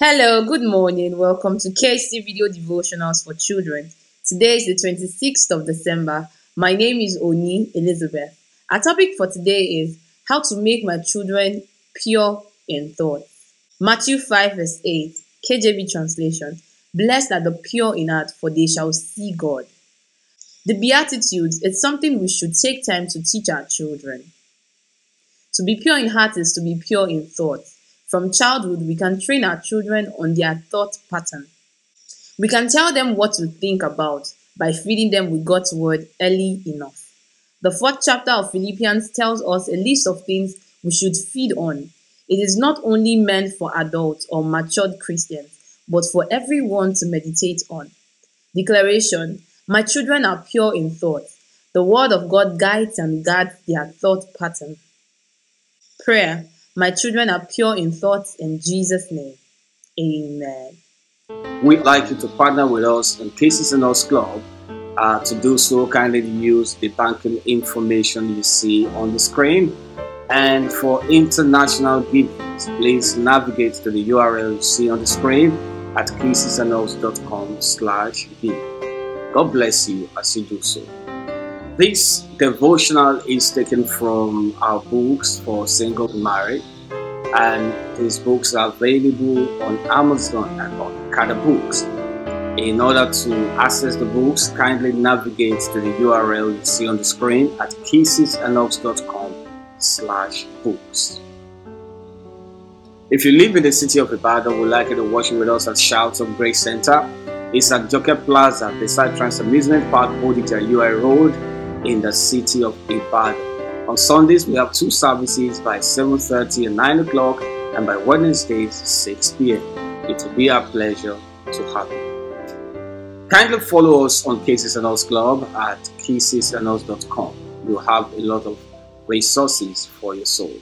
Hello, good morning. Welcome to KC Video Devotionals for Children. Today is the 26th of December. My name is Oni Elizabeth. Our topic for today is how to make my children pure in thought. Matthew 5, verse 8, KJV translation. Blessed are the pure in heart, for they shall see God. The Beatitudes is something we should take time to teach our children. To be pure in heart is to be pure in thought. From childhood, we can train our children on their thought pattern. We can tell them what to think about by feeding them with God's word early enough. The fourth chapter of Philippians tells us a list of things we should feed on. It is not only meant for adults or matured Christians, but for everyone to meditate on. Declaration My children are pure in thought. The word of God guides and guards their thought pattern. Prayer My children are pure in thoughts in Jesus' name. Amen. We'd like you to partner with us in Kisses and Huggs Club. Uh, to do so, kindly use the banking information you see on the screen. And for international givings, please navigate to the URL you see on the screen at kissesandhuggs.com slash give. God bless you as you do so. This devotional is taken from our books for single married, and these books are available on Amazon and on Okada Books. In order to access the books, kindly navigate to the URL you see on the screen at kissesandhuggs.com slash books. If you live in the city of Ibadan, we'd like you to watch with us at Shouts of Grace Center. It's at Joker Plaza beside Trans Amusement Park, Bodija UI Road in the city of Ibadan. On Sundays, we have two services by 7.30 and 9 o'clock and by Wednesdays, 6 p.m. It will be our pleasure to have you. Kindly follow us on Kisses and Huggs Club at kissesandhuggs.com. You'll have a lot of resources for your soul.